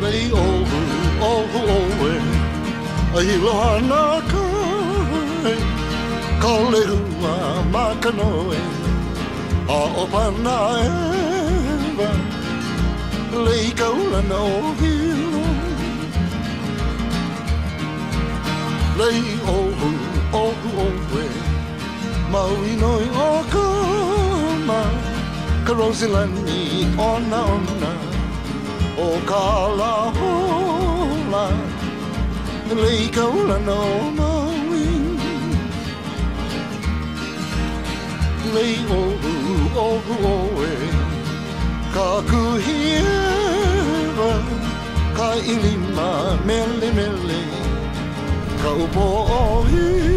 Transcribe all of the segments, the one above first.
mig over, over, over. Ilona kai Ko le rua makanoe A opana ewa Lei kaula na o hilo Lei ohu, ohu owe Maui noi o kama Ka Rosilani ona ona O ka la hola Lei kaula no maui. Lei ohu, ohu oe Ka kuhiera Ka ilima mele mele Ka upo o hiwi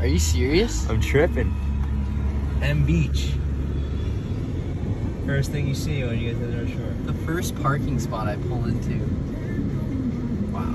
Are you serious? I'm tripping. M Beach. First thing you see when you get to the North Shore. The first parking spot I pull into. Wow.